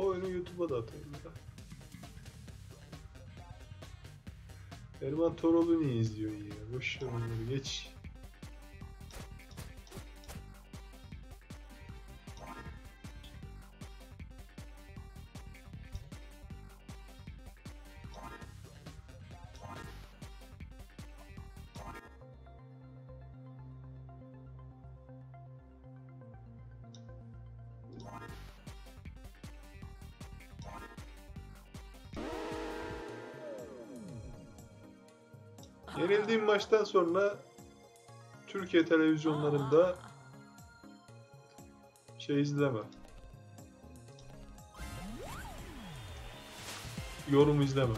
O oyunu YouTube'a da atayım. Erman Toroğlu niye izliyorsun ya? Boş ver onları geç. Maçtan sonra Türkiye televizyonlarında şey izleme. Yorum izleme.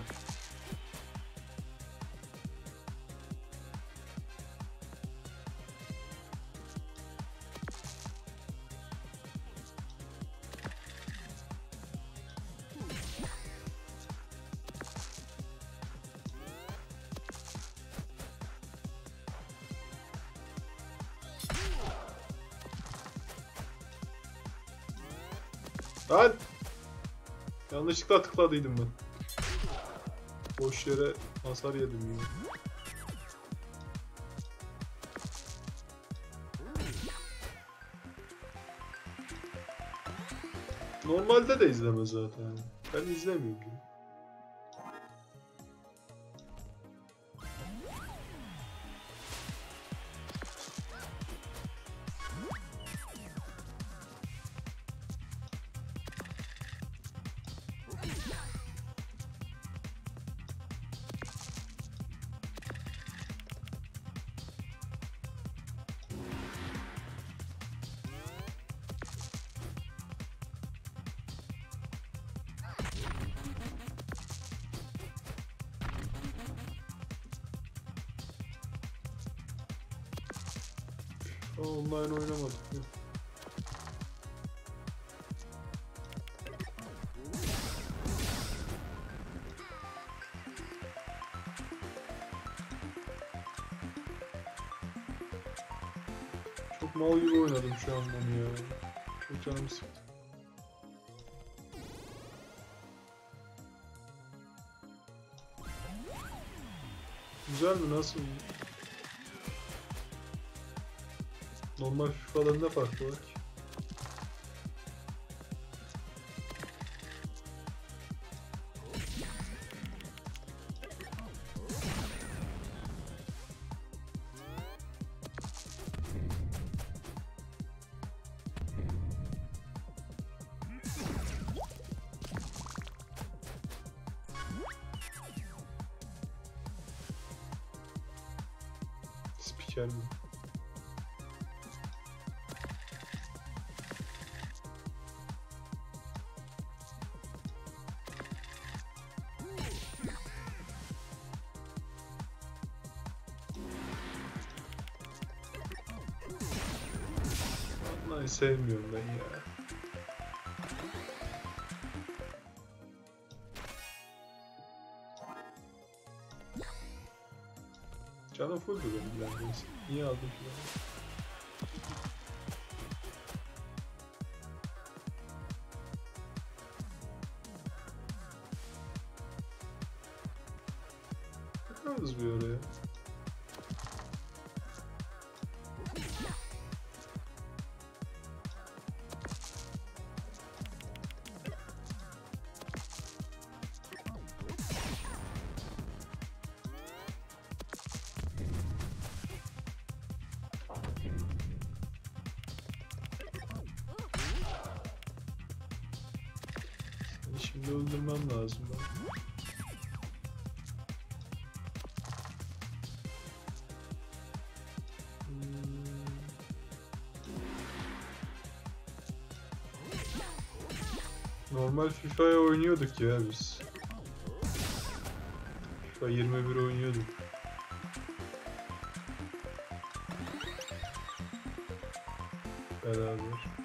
Yanlışlıkla tıkladıydım ben. Boş yere hasar yedim ya. Normalde de izleme zaten. Ben izlemiyorum. Şu an ben ya. Çok canım sıktı. Güzel mi? Nasıl? Normal FIFA'dan ne farkı var ki? Spiker mi? Vallahi sevmiyorum ben ya. Fulldu benim neredeyse. Niye aldım öldürmem lazım ben. Hmm. Normal FIFA'ya oynuyorduk ya biz. FIFA 21 oynuyorduk. Beraber.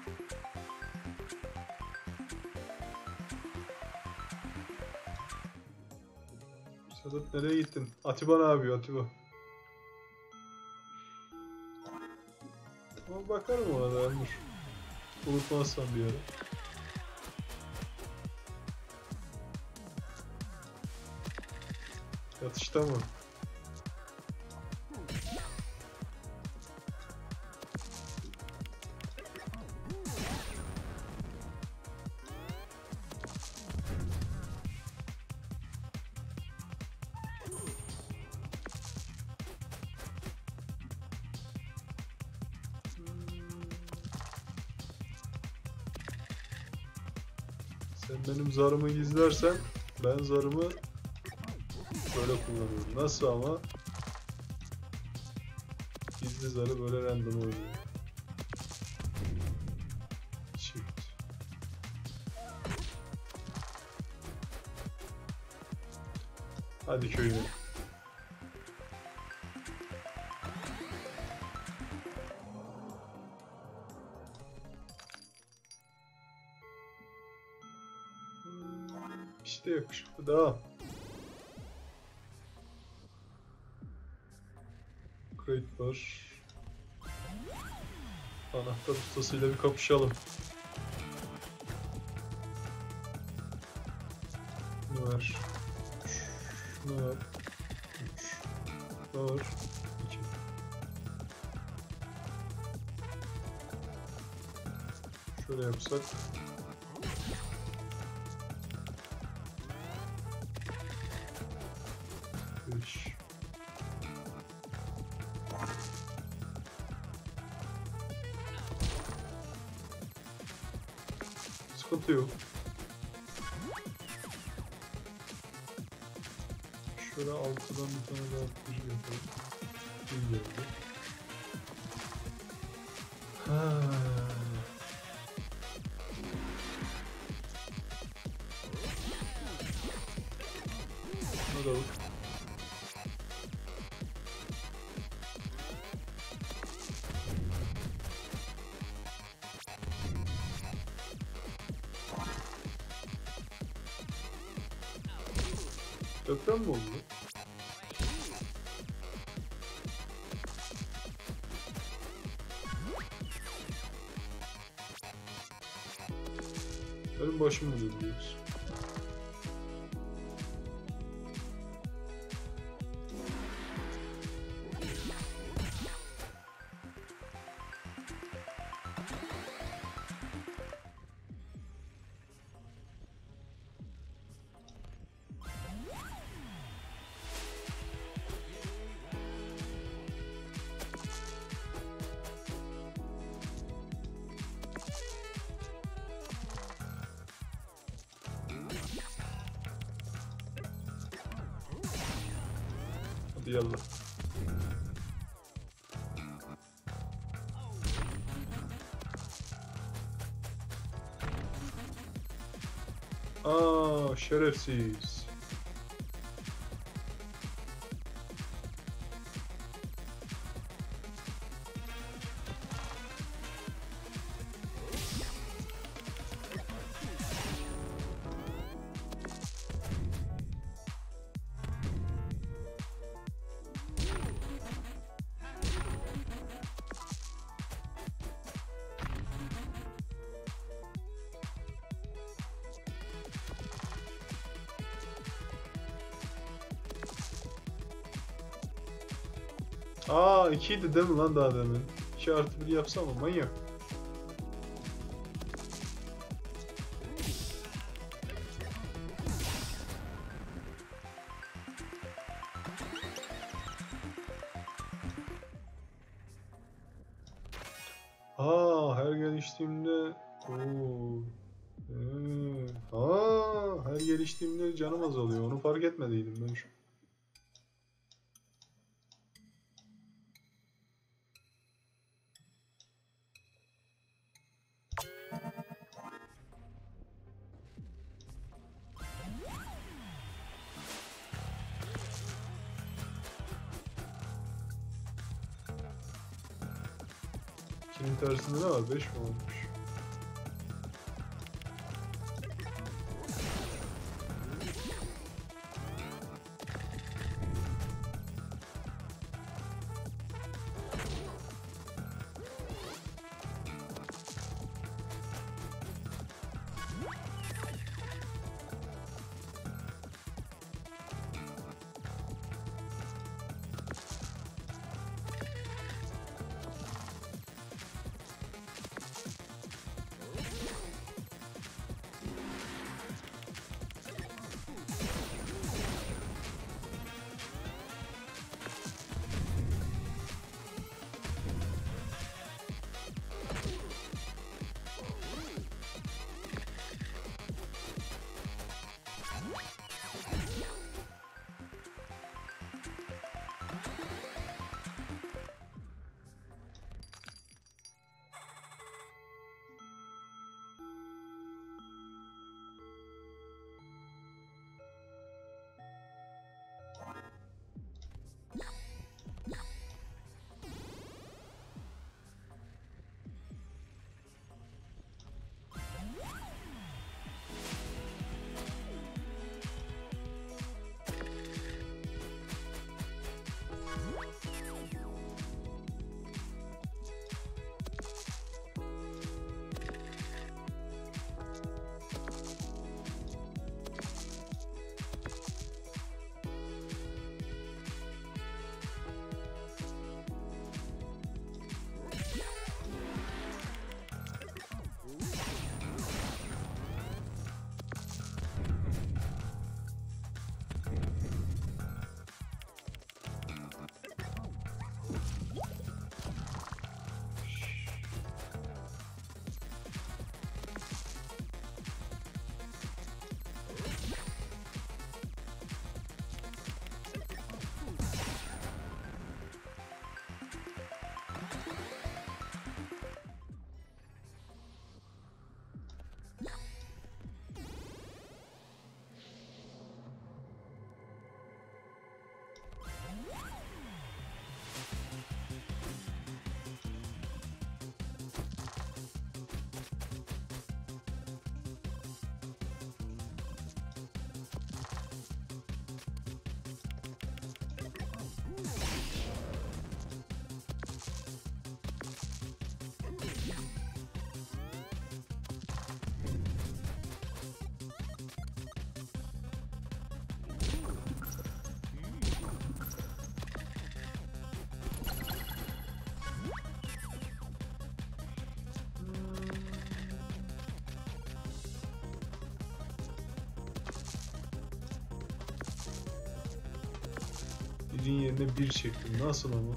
Bulut nereye gittin? Atiba ne yapıyor Atiba? Ama bakarım ona da Elmur. Unutmazsam bir ara. Yatışta mı? Zarımı gizlersen ben zarımı böyle kullanıyorum. Nasıl ama? Gizli zarı böyle random. Çift. Hadi köyüne. İşte yakışıklı devam. Crate var. Anahtar ustasıyla bir kapışalım. Şunu ver. Şunu ver. Üç. Şunu ver. İki. Şöyle yapsak. Altıdan bir tane daha kurucu yapalım. Bak. Deprem mi oldu? Benim başım mı dönüyoruz? Aa 2'ydi değil mi lan daha demin? 2 artı 1 yapsam manyak? İkinin tersinde ne var? 5 mi olmuş? Birin yerine bir çektim. Nasıl ama?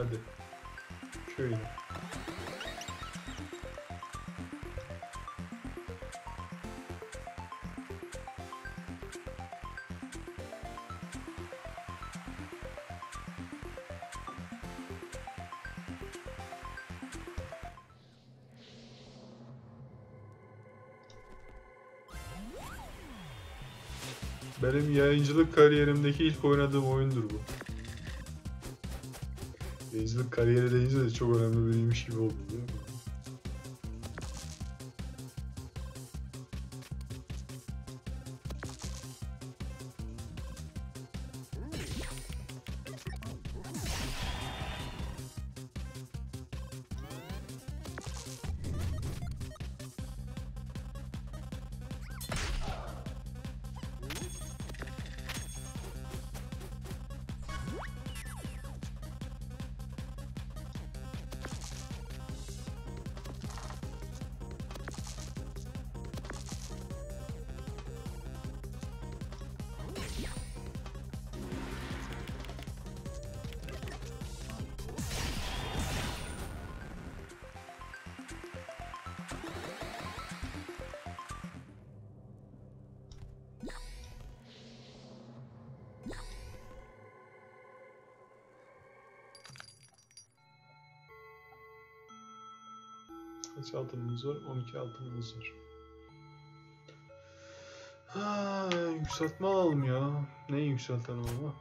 Hadi. Şöyle. Benim yayıncılık kariyerimdeki ilk oynadığım oyundur bu. Yayıncılık kariyeri deyince de çok önemli biriymiş gibi oldu? Altınımız var? 12 altınımız var. Ha, yükseltme alalım ya. Neyi yükseltelim ama?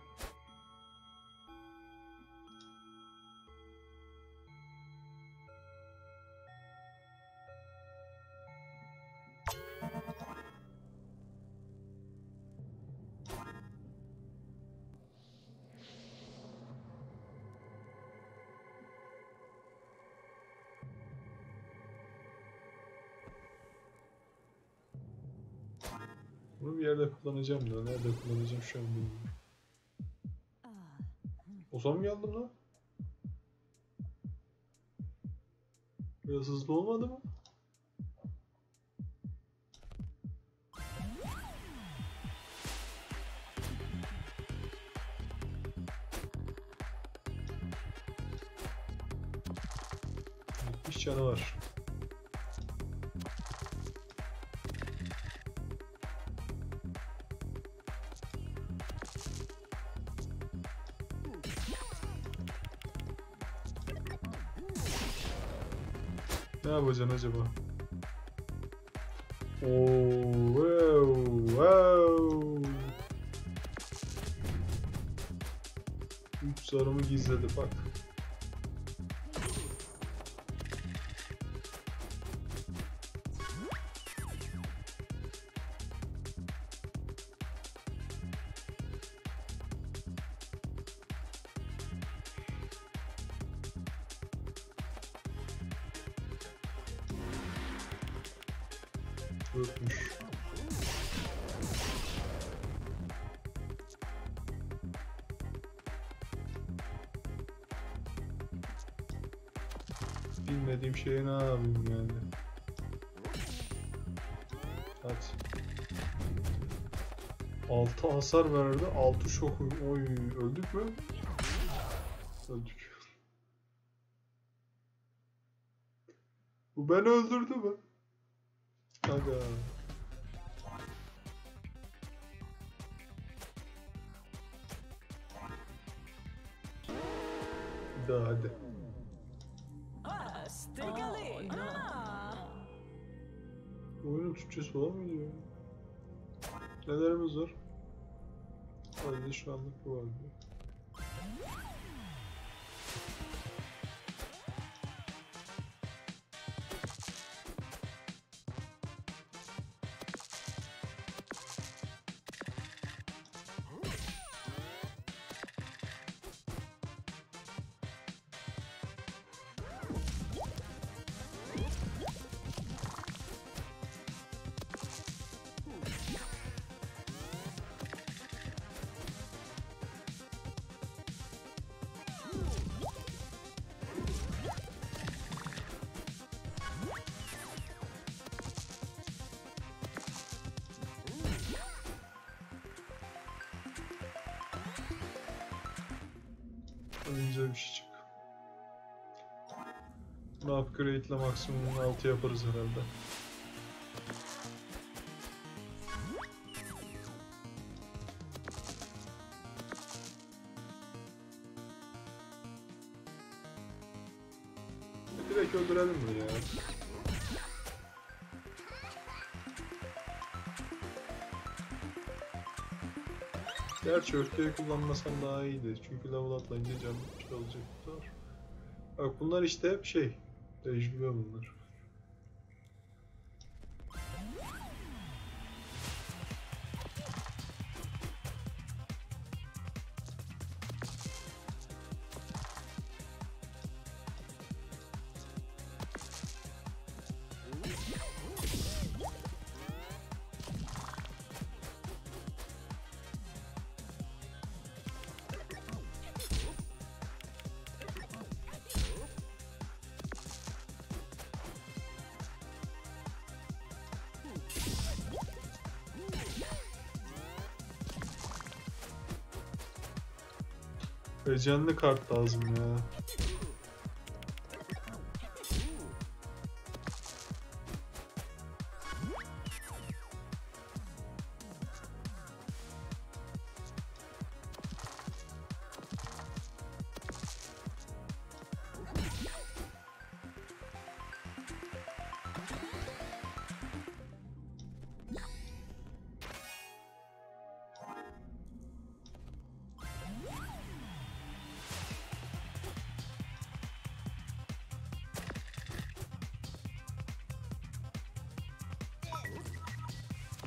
Bunu bir yerde kullanacağım da nerede kullanacağım şu an bilmiyorum. Ozan mı geldi lan? Biraz hızlı olmadı mı? Yapacaksın acaba? Oo, wow, wow. Üç zarımı gizledi bak. Bilmediğim şeye ne yapayım yani. Hadi. 6 hasar verdi. 6 şok. Oy öldük mü? Öldük. Bu beni öldürdü mü? Bir 500 falan mı diyor? Nelerimiz var? Sadece şu anlık bu var diyor. Önce bir şey çık. Upgrade ile maksimum 6 yaparız herhalde. Örtüyü kullanmasam daha iyiydi. Çünkü level atlayınca canım şey olacak. Bak bunlar işte hep şey. Tecrübe bunlar. Recenli kart lazım ya.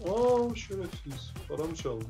Aa şerefsiz. Para mı çaldı?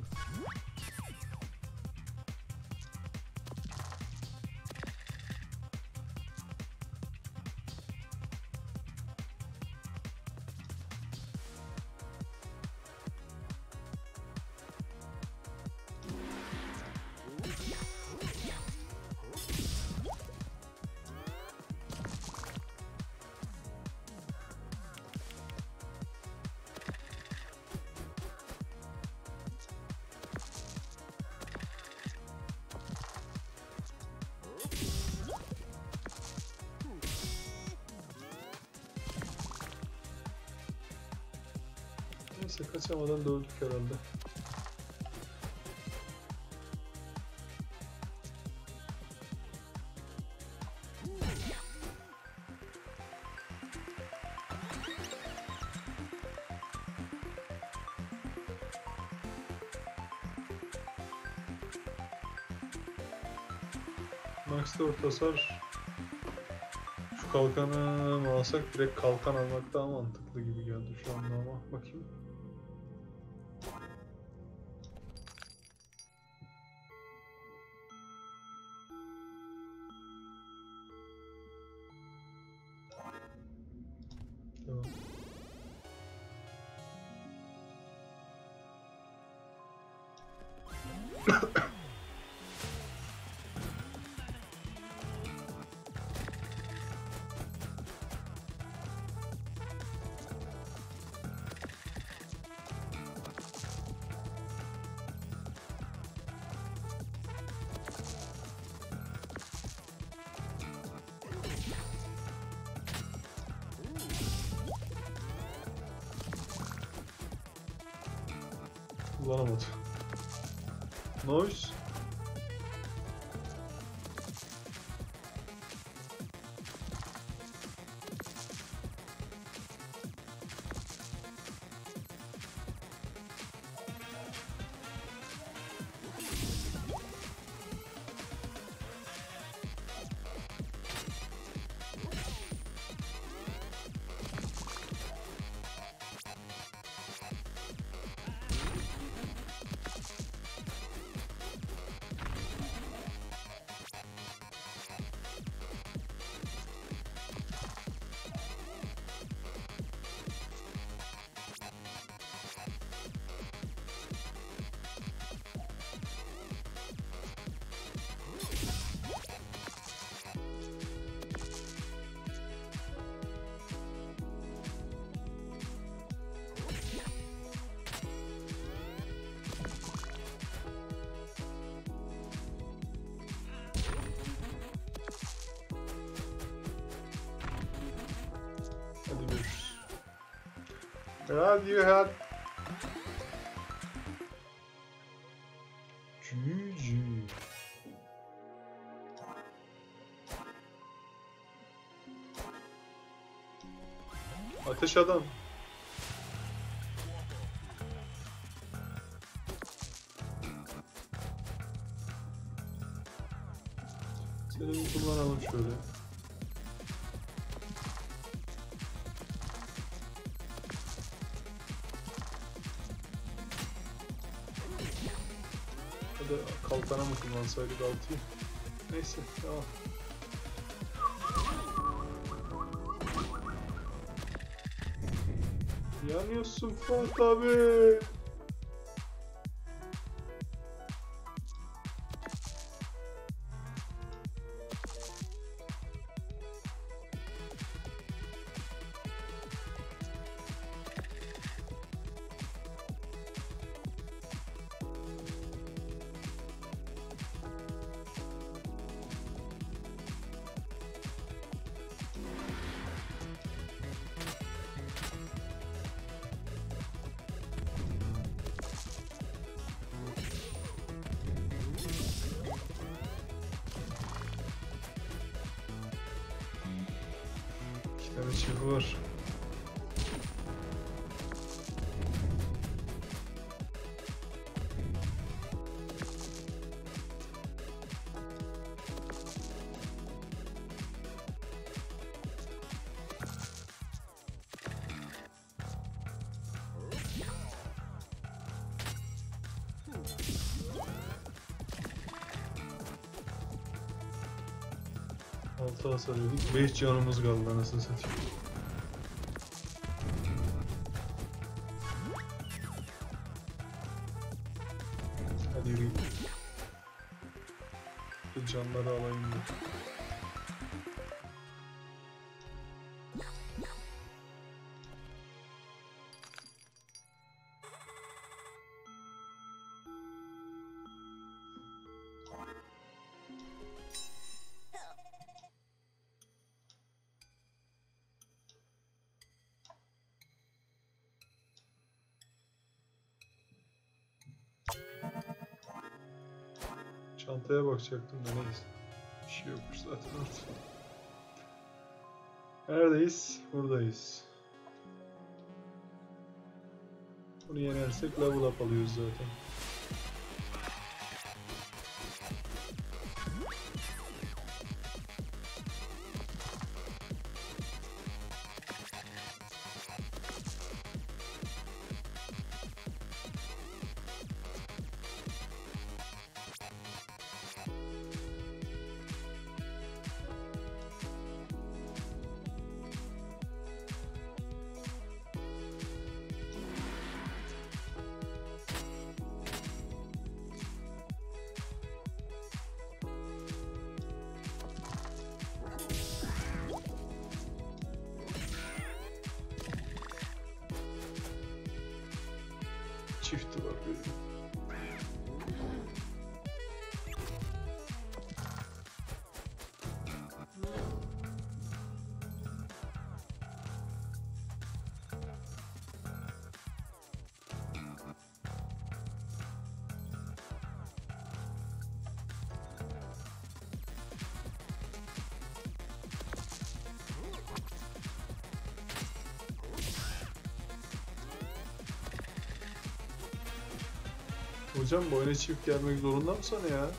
Kaçamadan döndük herhalde. Max 4 hasar şu kalkanı alsak direkt kalkan almak daha mantıklı gibi geldi şu anda ama bakayım. Radyohead. GG. Ateş adam. Kullansaydık altıyı? Neyse tamam. Yanıyorsun Fuat abi. Hasar yedik. 5 canımız kaldı anasını satayım. Çantaya bakacaktım da neyse. Bir şey yokmuş zaten orada. Neredeyiz? Buradayız. Bunu yenersek level up alıyoruz zaten. Hocam bu oyuna çift gelmek zorunda mı sana ya?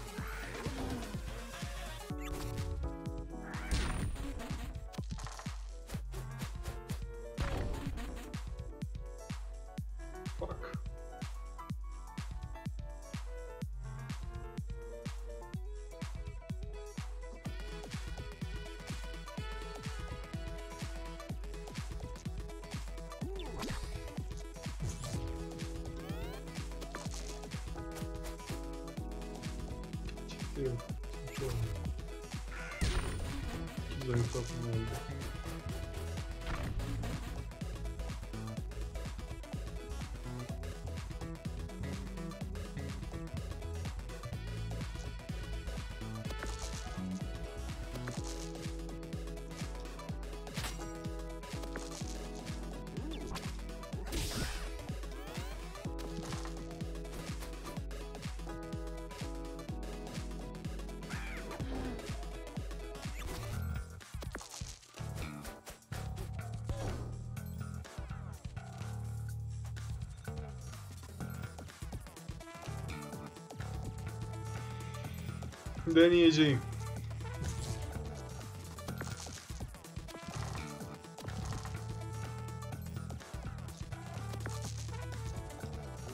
Deneyeceğim.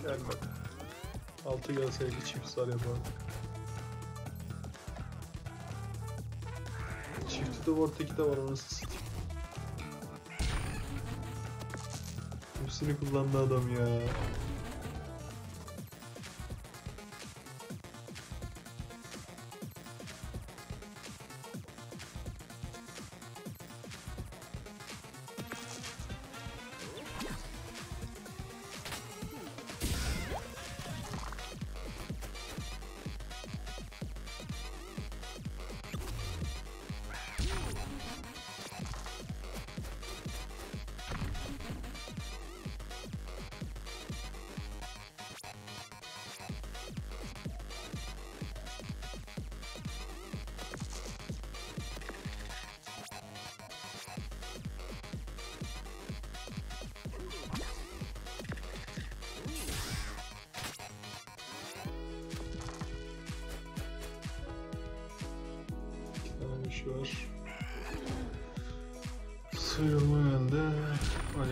Gelmedi. Altı gelseydi çift sar yapardık. Çifti de var, teki de var anasını satayım. Hepsini kullandı adam ya.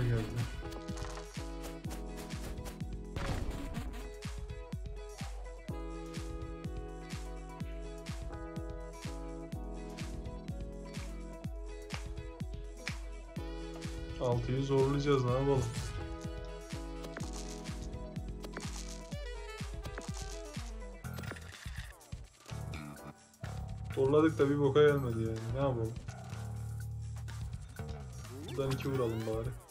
Geldi. Altıyı zorlayacağız ne yapalım. Zorladık da bir boka gelmedi yani. Ne yapalım? Buradan iki vuralım bari.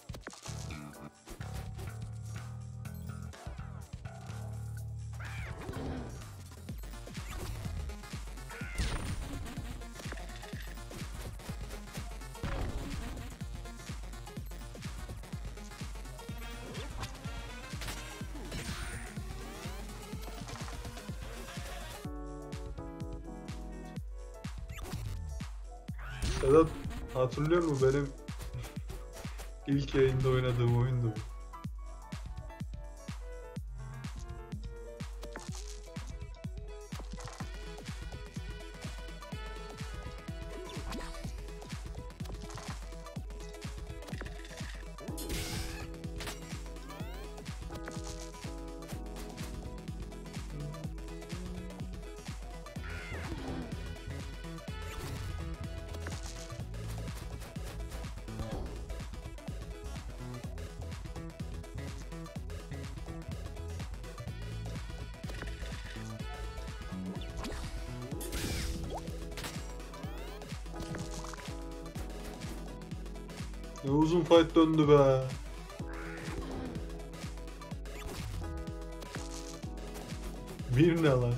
Ne uzun fight döndü be. Bir ne lan?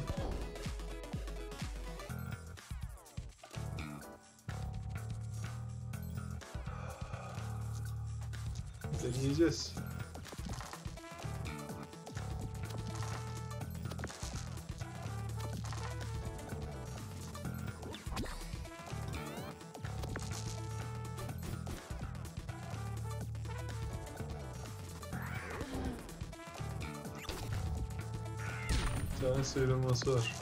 Sıyrılması var.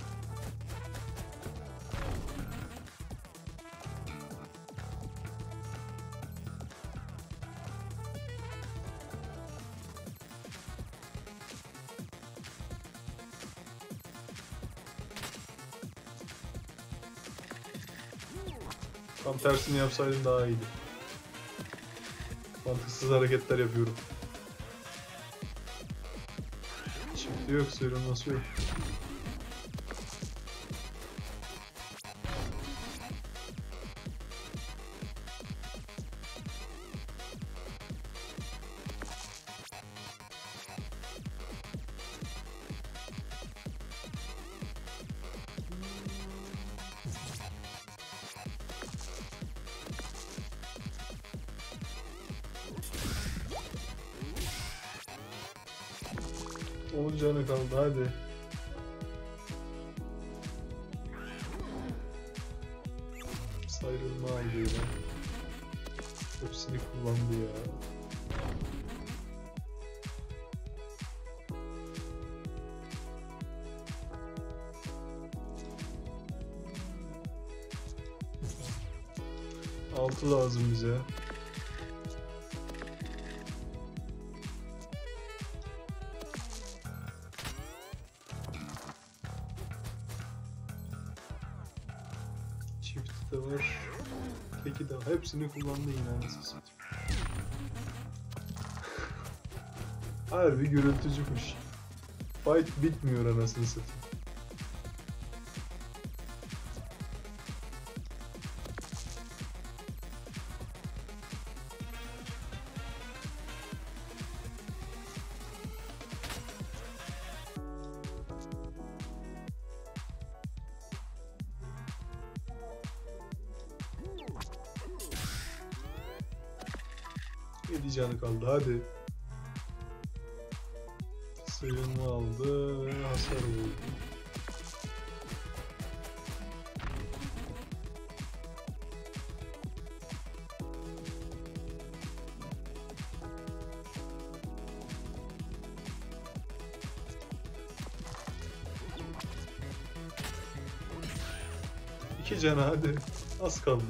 Tam tersini yapsaydım daha iyiydi. Mantıksız hareketler yapıyorum. Çifti yok, sıyrılması yok. On canı kaldı hadi. Hepsini kullandı yine anasını. Harbi gürültücüymüş. Fight bitmiyor anasını satayım. Yedi canı kaldı hadi. Sıyırma aldı ve hasar vurdu. İki canı hadi. Az kaldı.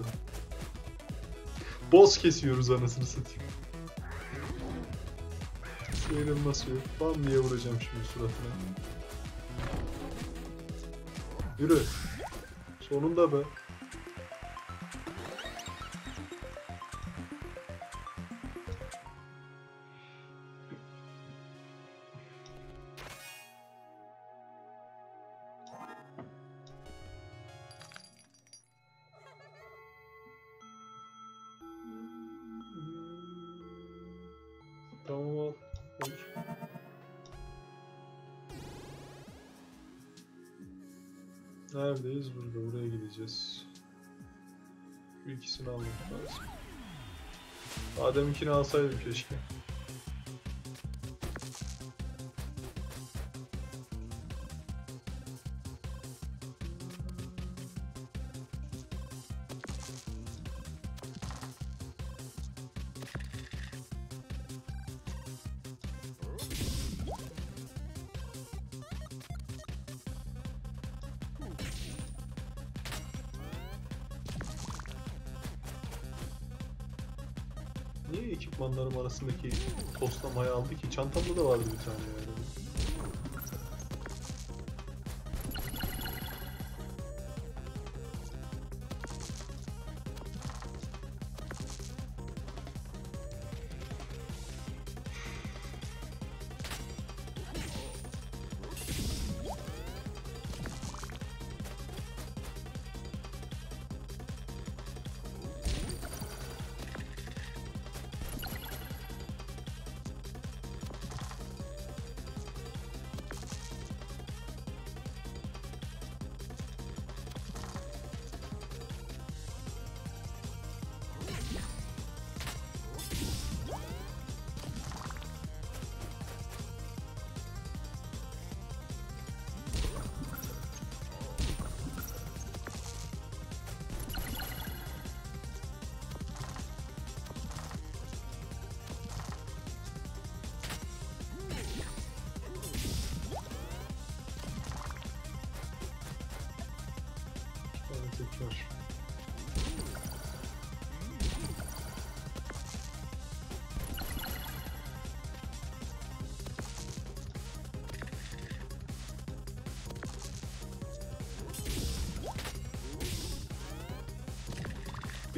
Boss kesiyoruz anasını satayım. Sıyrılması yok. Bam diye vuracağım şimdi suratına. Yürü. Sonunda be. Adem'inkini alsaydım keşke. Niye ekipmanlarım arasındaki toslamayı aldı ki? Çantamda da vardı bir tane yani.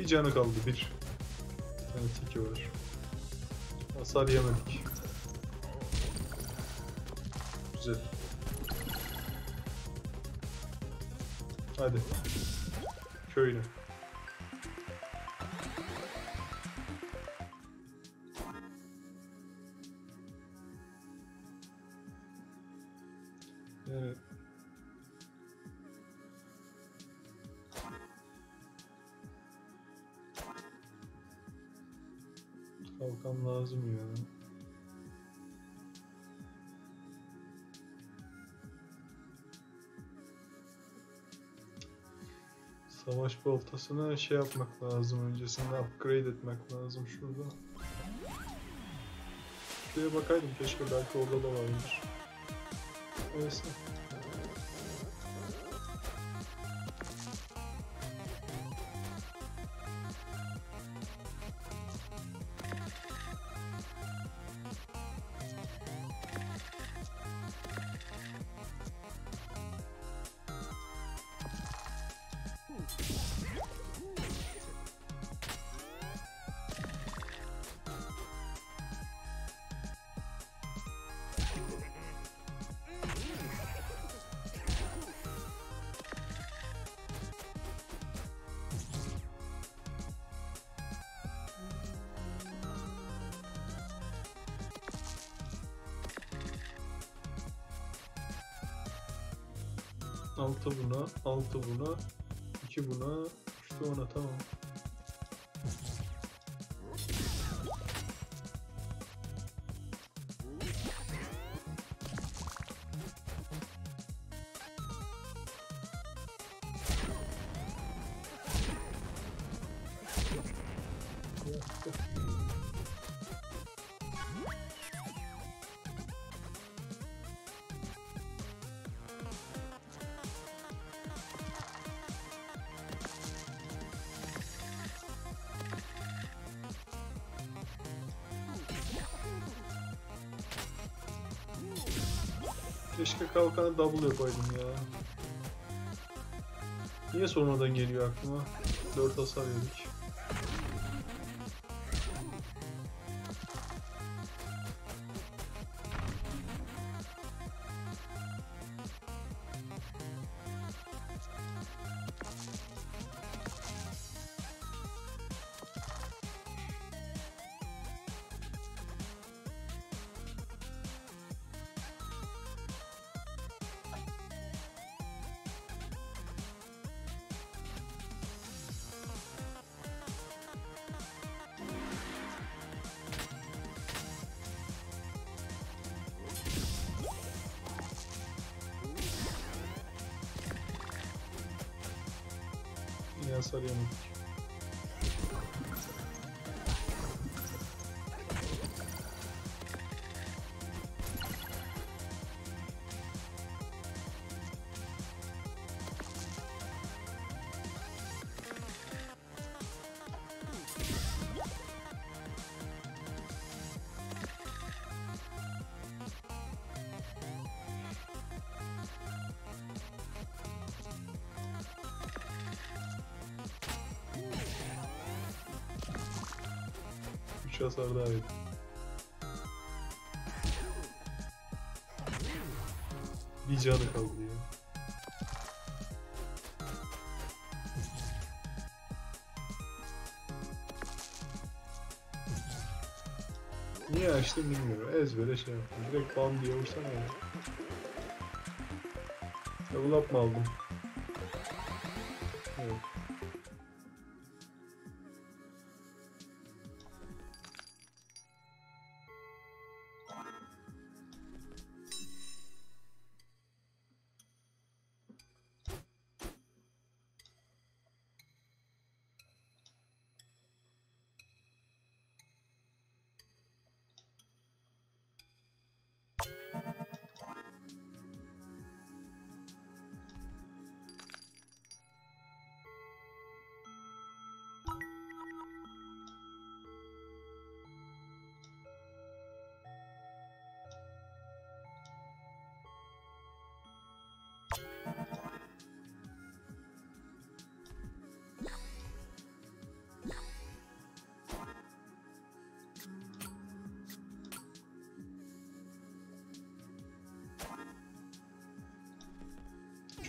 Canı kaldı bir. Yani tiki var. Hasar yemedik. Güzel. Hadi. Savaş baltasına şey yapmak lazım öncesinde upgrade etmek lazım şurada. Şuraya bakaydım keşke belki orada da varmış. Neyse. Altı buna, altı buna, iki buna, üç de ona tamam. Kalkanı double yapaydım ya. Niye sonradan geliyor aklıma? 4 hasar yedik. Niye hasar yemedik? Üç hasar daha yedik. Bir canı kaldı ya. Niye açtım bilmiyorum. Ezbere şey yaptım. Direkt bam diye vursana ya. Level up mı aldım?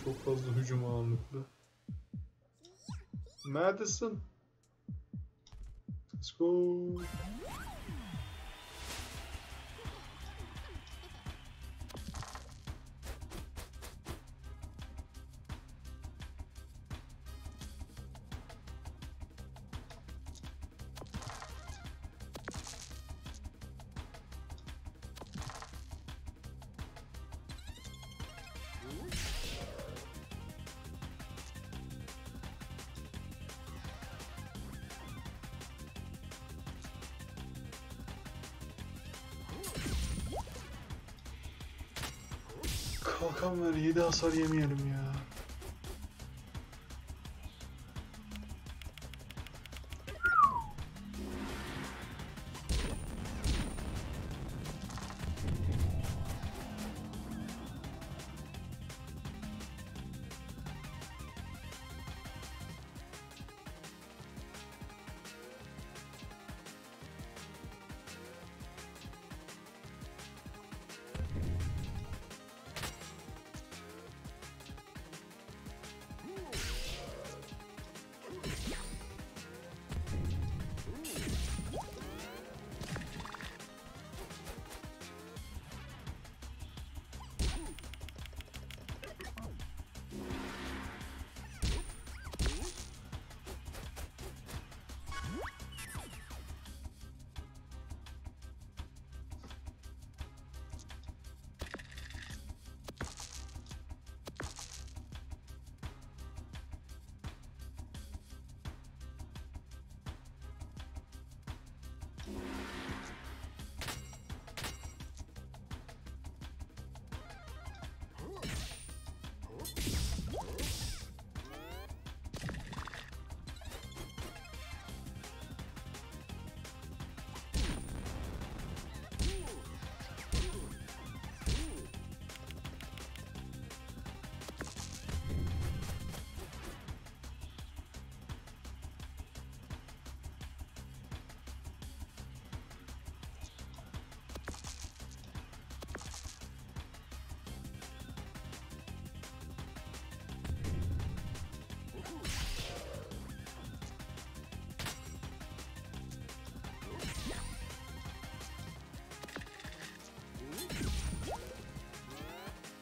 Çok fazla hücum ağırlıklı. Madison. Let's go. Kalkan ver 7 hasar yemeyelim ya.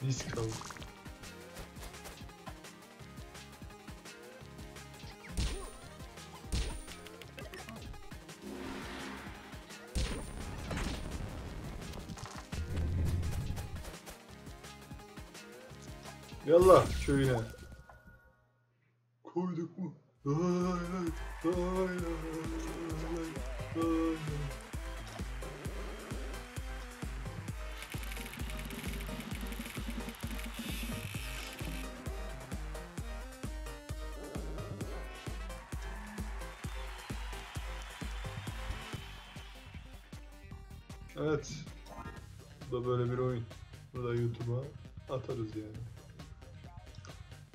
Risk al. Yallah köyüne. Koyduk mu? Lay lay lay Evet. Bu da böyle bir oyun. Bu da YouTube'a atarız yani.